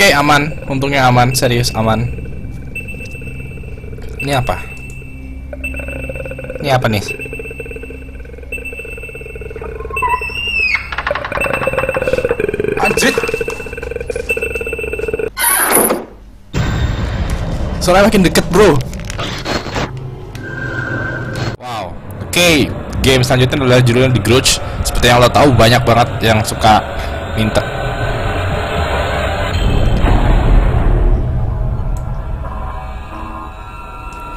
Oke, aman. Untungnya aman, serius aman. Ini apa? Ini apa nih? Anjir. Soalnya makin deket, Bro. Wow. Oke, game selanjutnya adalah judulnya The Grudge. Seperti yang lo tahu banyak banget yang suka minta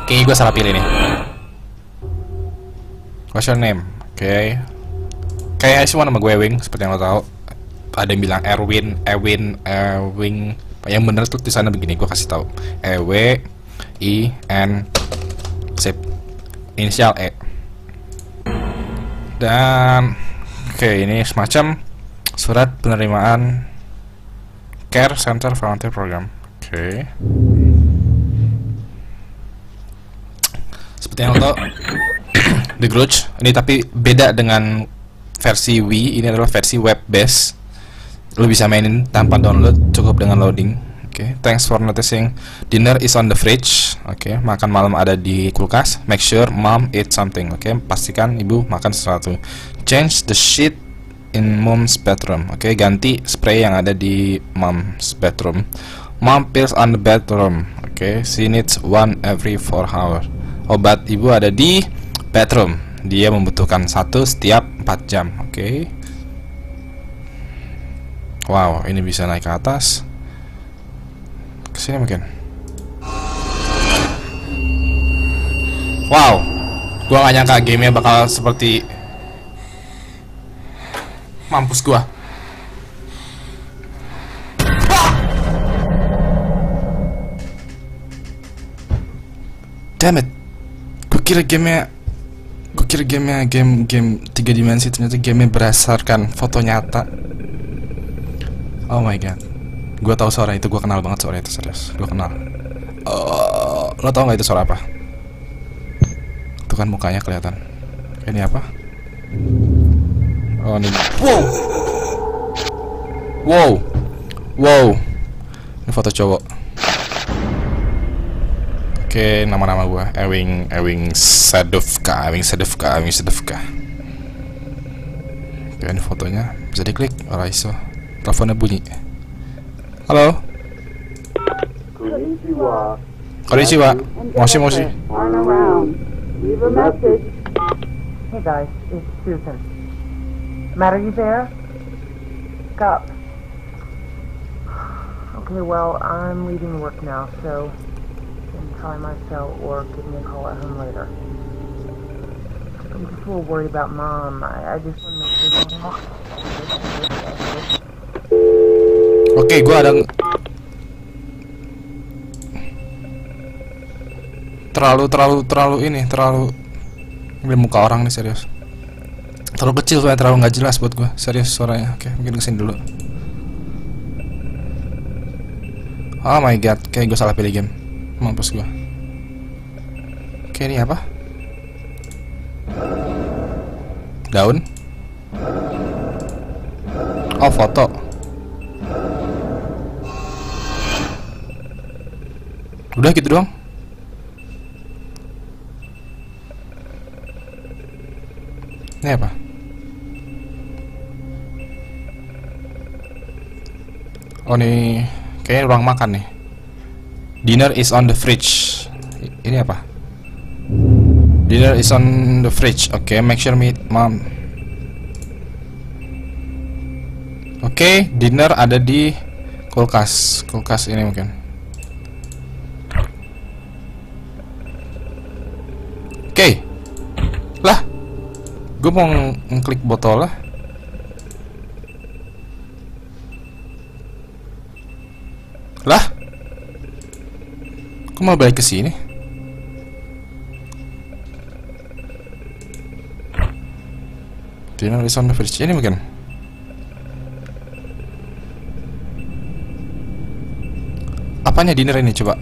Kayaknya gue salah pilih nih. What's your name? Oke. Okay. Kayak semua nama gue Wing, seperti yang lo tahu. Ada yang bilang Erwin, Ewin, Ewing. Yang bener tuh di sana begini, gue kasih tahu. E W I N sip. Inisial E. Dan oke, okay, ini semacam surat penerimaan Care Center Volunteer Program. Oke. Okay. Seperti yang lo The Grudge ini tapi beda dengan versi Wii ini adalah versi web base lo bisa mainin tanpa download cukup dengan loading oke okay. thanks for noticing dinner is on the fridge oke okay. makan malam ada di kulkas make sure mom eat something oke okay. pastikan ibu makan sesuatu change the sheet in mom's bedroom oke okay. ganti spray yang ada di mom's bedroom mom pills on the bedroom oke okay. she needs one every four hours obat ibu ada di bedroom dia membutuhkan satu setiap 4 jam. Oke. Okay. wow ini bisa naik ke atas. Ke sini mungkin. Wow. Gua gak nyangka gamenya bakal seperti mampus gua. Damn it gue kira gamenya gue kira gamenya game game tiga dimensi ternyata gamenya berdasarkan foto nyata. Oh my god. Gue tahu suara itu gue kenal banget suara itu serius. Gue kenal. Uh, lo tau nggak itu suara apa? Itu kan mukanya kelihatan. Ini apa? Oh ini. Wow! Wow! Wow! Ini foto cowok Oke, nama-nama gue Ewing Ewing Sadovka, Ewing Sadovka, Ewing Sadovka. Oke, ini fotonya bisa diklik. Alright, so teleponnya bunyi. Halo. Konnichiwa. Konnichiwa. Moshi moshi. Hey guys, it's Susan. Matt, are you there? Cup. Okay, well, I'm leaving work now, so try my cell or give me a call at home later. I'm just a little worried about mom. I, I just want to make sure she's. Oke, gue ada terlalu terlalu terlalu ini terlalu ini muka orang nih serius terlalu kecil soalnya terlalu nggak jelas buat gue serius suaranya oke mungkin ke sini dulu oh my god kayak gue salah pilih game mampus gue oke ini apa? Daun? Oh foto. Udah gitu doang. Ini apa? Oh nih, kayaknya ruang makan nih. Dinner is on the fridge. Ini apa? Dinner is on the fridge. Oke, make sure meet mom. Oke, dinner ada di kulkas. Kulkas ini mungkin. Oke. Lah, gue mau ng- ngeklik botol lah lah kok mau balik ke sini. Dinner is on the fridge ini mungkin apanya dinner ini coba?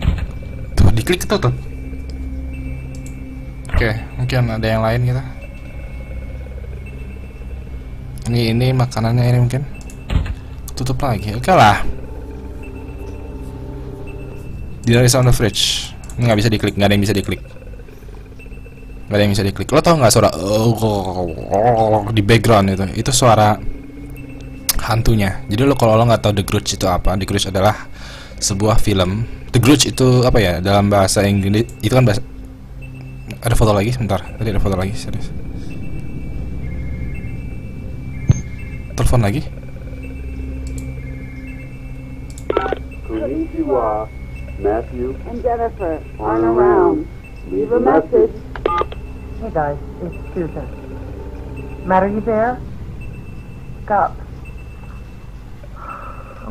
Tuh diklik tuh tuh. Oke mungkin ada yang lain kita. Ini ini makanannya ini mungkin. Tutup lagi. Oke lah Dinner is on the fridge. Ini nggak bisa diklik, nggak ada yang bisa diklik. Nggak ada yang bisa diklik. Lo tau nggak suara di background itu? Itu suara hantunya. Jadi lo kalau lo nggak tahu The Grudge itu apa, The Grudge adalah sebuah film. The Grudge itu apa ya? Dalam bahasa Inggris itu kan bahasa ada foto lagi sebentar. Tadi ada foto lagi serius. Telepon lagi? Matthew and Jennifer aren't around. Leave a message. Hey guys, it's Susan. Matt, are you there? Up.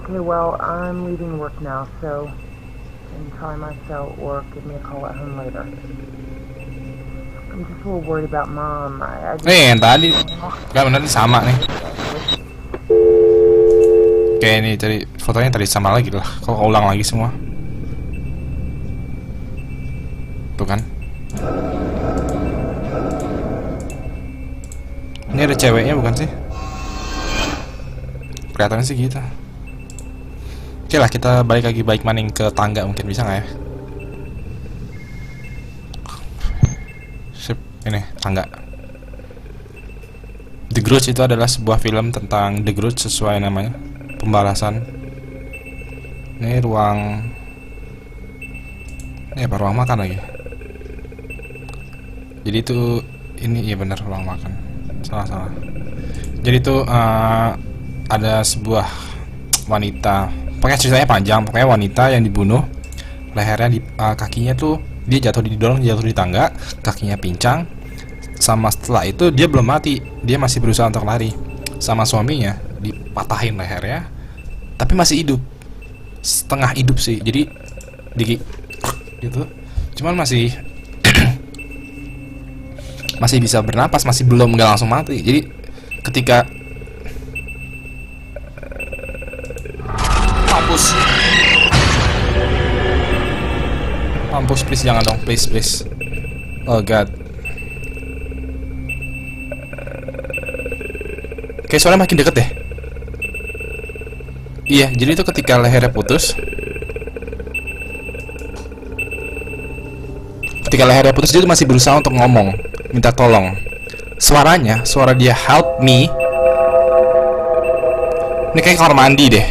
Okay, well, I'm leaving work now, so you can try my cell or give me a call at home later. I'm just a little worried about mom. I, I just Eh, yang tadi Gak bener nih sama nih Oke ini tadi fotonya tadi sama lagi lah Kalau ulang lagi semua Ini ada ceweknya bukan sih? Kelihatannya sih gitu. Oke lah kita balik lagi baik maning ke tangga mungkin bisa nggak ya? Sip, ini tangga. The Grudge itu adalah sebuah film tentang The Grudge sesuai namanya Pembalasan. Ini ruang Ini apa ruang makan lagi? Jadi itu Ini iya benar ruang makan Salah-salah. Jadi itu eh, Ada sebuah Wanita Pokoknya ceritanya panjang Pokoknya wanita yang dibunuh Lehernya di eh, Kakinya tuh Dia jatuh di dorong Jatuh di tangga Kakinya pincang sama setelah itu dia belum mati dia masih berusaha untuk lari. Sama suaminya dipatahin lehernya tapi masih hidup. Setengah hidup sih jadi di gitu. Cuman masih masih bisa bernapas masih belum nggak langsung mati. Jadi ketika mampus. Mampus please jangan dong. Please please. Oh god. Kayak suaranya makin deket deh. Iya, jadi itu ketika lehernya putus. Ketika lehernya putus dia masih berusaha untuk ngomong, minta tolong. Suaranya, suara dia help me. Ini kayak kamar mandi deh.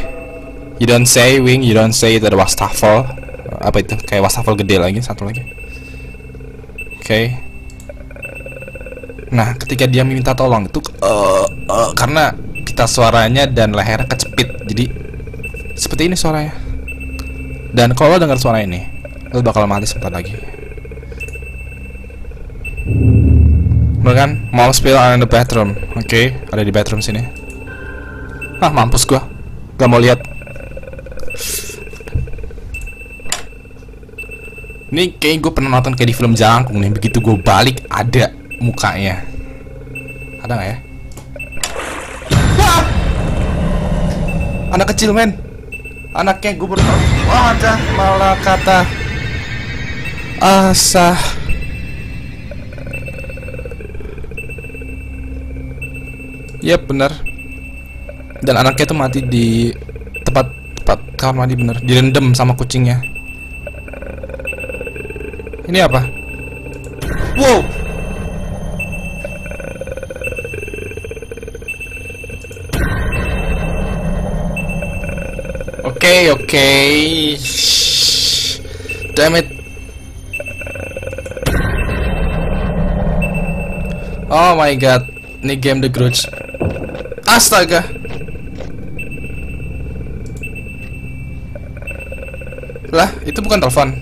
You don't say wing, you don't say itu ada wastafel. Apa itu? Kayak wastafel gede lagi, satu lagi. Oke. Nah, ketika dia minta tolong itu eh, eh, karena kita suaranya dan lehernya kecepit, jadi seperti ini suaranya. Dan kalau lo dengar suara ini, lo bakal mati sebentar lagi. Bener kan? Mom spill are in the bathroom. Oke, ada di bathroom sini. Ah, mampus gua. Gak mau lihat. Ini kayak gue pernah nonton kayak di film Jalangkung nih. Begitu gue balik ada mukanya. Ada nggak ya? Wah! Anak kecil men. Anaknya gue baru. Wah ada malah kata asah. Yap benar. Dan anaknya tuh mati di tempat tempat kamar mandi bener. Direndam sama kucingnya. Ini apa? Wow. Oke, oke. Shh. Damn it. Oh my god. Ini game The Grudge. Astaga. Lah, itu bukan telepon.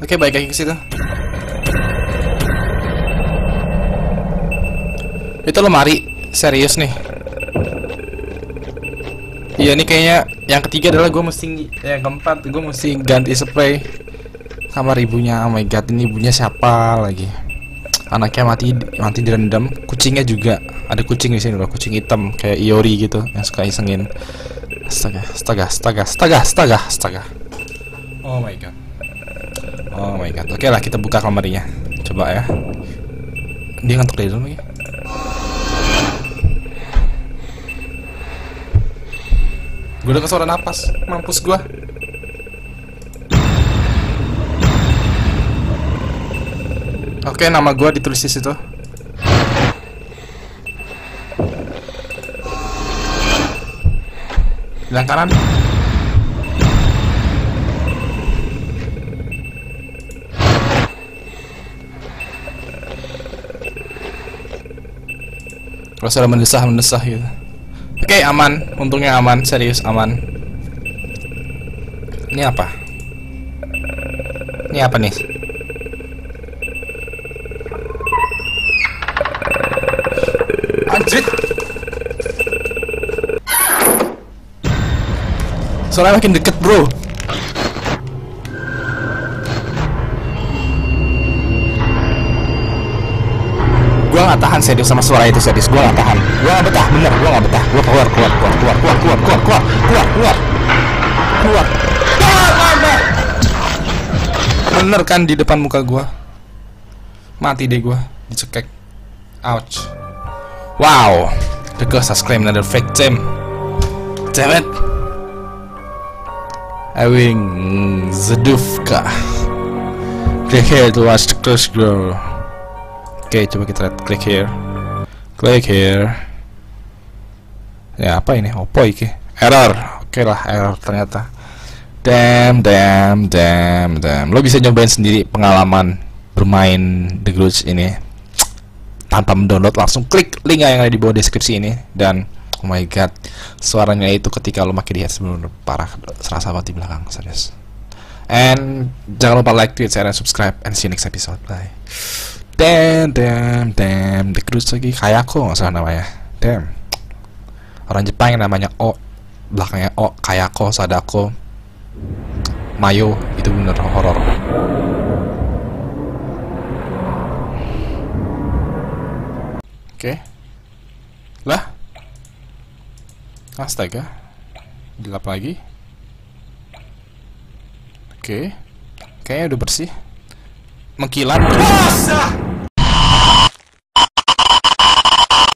Oke, baik lagi ke situ. Itu lemari, serius nih. Iya, ini kayaknya yang ketiga adalah gue mesti yang keempat gue mesti ganti spray kamar ibunya. Oh my god, ini ibunya siapa lagi? Anaknya mati mati direndam, kucingnya juga ada kucing di sini loh kucing hitam kayak Iori gitu yang suka isengin. Astaga astaga astaga astaga astaga astaga. Oh my god. Oh my god. Oke okay lah kita buka kamarnya coba ya. Dia ngantuk dari dulu lagi. Gue udah suara napas mampus gue oke okay, nama gue ditulis di situ. Kalau sudah mendesah mendesah gitu. Oke aman, untungnya aman, serius aman. Ini apa? Ini apa nih? Suaranya makin deket bro. Gua nggak tahan serius sama suara itu serius. Gua nggak tahan. Gua nggak betah, bener. Gua nggak betah. Gua keluar, keluar, keluar, keluar, keluar, keluar, keluar, keluar, keluar, keluar, keluar. Bener kan di depan muka gua. Mati deh gua, dicekek. Ouch. Wow, the ghost has claimed another victim. Damn it. Having Zadufka. Click here to watch the close grow. Oke, coba kita lihat. Klik here. Klik here. Ya, apa ini? Oppo iki. Error. Oke lah, error ternyata. Damn, damn, damn, damn. Lo bisa nyobain sendiri pengalaman bermain The Grudge ini tanpa mendownload langsung klik link yang ada di bawah deskripsi ini dan oh my god. Suaranya itu ketika lo makin di sebelum parah. Serasa banget di belakang serius. And jangan lupa like tweet share dan subscribe. And see you next episode. Bye. Damn damn damn. The cruise lagi kayako nggak salah namanya. Damn. Orang Jepang yang namanya O. Belakangnya O kayako sadako mayo. Itu bener horor Astaga. Gelap lagi. Oke. Kayaknya udah bersih. Mengkilat. Basah!